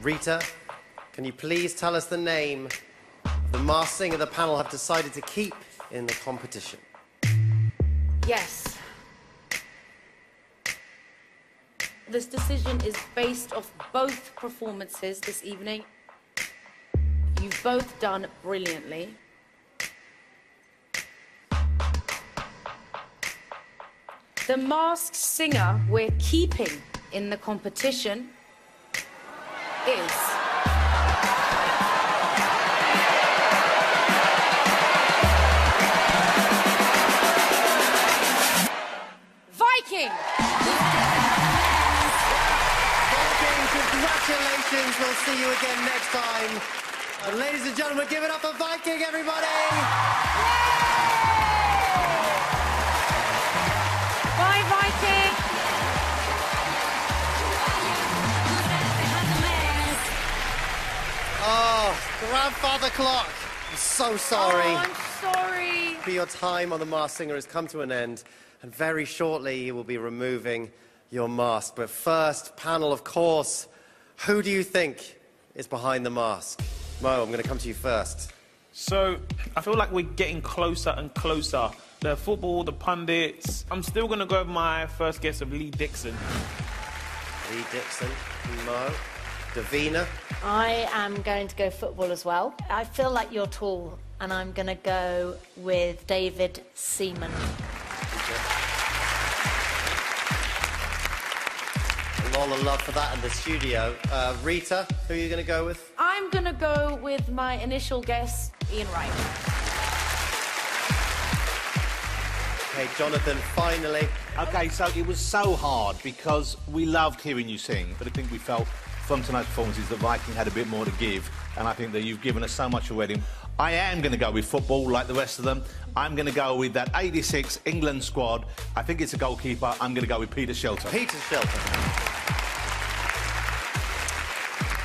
Rita, can you please tell us the name of the masked singer the panel have decided to keep in the competition? Yes. This decision is based off both performances this evening. You've both done brilliantly. The masked singer we're keeping in the competition is. Viking! Viking, congratulations. We'll see you again next time. And ladies and gentlemen, give it up for Viking, everybody! Bye, Viking! Grandfather clock. I'm so sorry. Oh, I'm sorry. For your time on The Masked Singer has come to an end, and very shortly you will be removing your mask. But first, panel, of course, who do you think is behind the mask? Mo, I'm going to come to you first. So I feel like we're getting closer and closer. The football, the pundits. I'm still going to go with my first guess of Lee Dixon. Lee Dixon, Mo, Davina. I am going to go football as well. I feel like you're tall, and I'm going to go with David Seaman. all the love for that in the studio. Uh, Rita, who are you going to go with? I'm gonna go with my initial guess, Ian Wright. Okay, Jonathan, finally. Okay, so it was so hard because we loved hearing you sing, but I think we felt from tonight's performances that Viking had a bit more to give, and I think that you've given us so much already. I am going to go with football like the rest of them. I'm going to go with that 86 England squad. I think it's a goalkeeper. I'm going to go with Peter Shilton. Peter Shilton.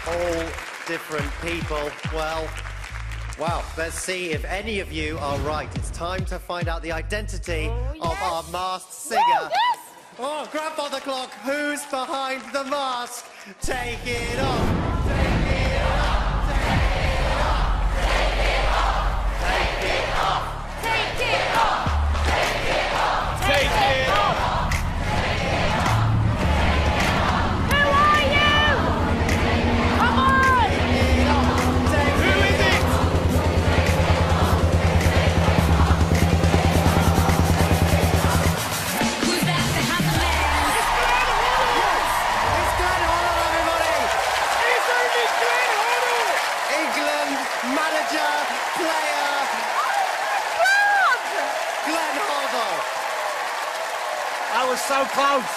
All different people. Well, wow, let's see if any of you are right. It's time to find out the identity Oh, of our masked singer. Woo, yes! Oh, grandfather clock, who's behind the mask? Take it off. I was so close.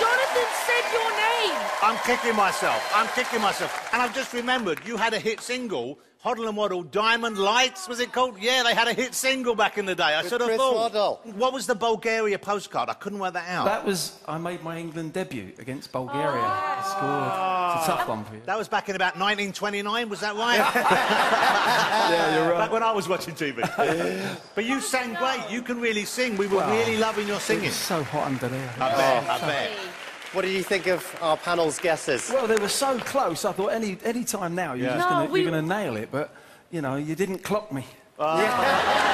Jonathan said your name. I'm kicking myself. I'm kicking myself. And I've just remembered you had a hit single, Hoddle and Waddle, Diamond Lights, was it called? Yeah, they had a hit single back in the day. I With should have Chris thought. Waddle. What was the Bulgaria postcard? I couldn't work that out. That was I made my England debut against Bulgaria. Oh. I scored. It's a tough one for you. That was back in about 1929, was that right? Yeah, you're right. back when I was watching TV. but you sang great. You can really sing. We were Well, really loving your singing. It's so hot under there. I bet, I bet. What did you think of our panel's guesses? Well, they were so close. I thought any any time now you're just No, gonna, we- you're going to nail it, but you know you didn't clock me. Ah.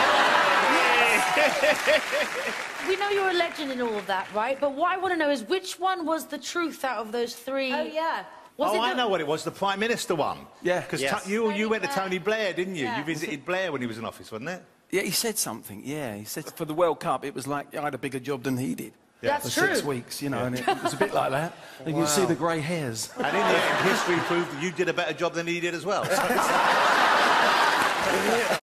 We know you're a legend in all of that, right? But what I want to know is which one was the truth out of those three? Oh, yeah. Was oh, it I the- know what it was, the Prime Minister one. Yeah. Because Yes. you, you Tony went to Tony Blair, didn't you? Yeah. You visited Blair when he was in office, wasn't it? Yeah, he said something. Yeah, he said for the World Cup it was like I had a bigger job than he did. That's for six weeks, you know, and it, was a bit like that. And you can see the grey hairs. And in the end, history proved that you did a better job than he did as well.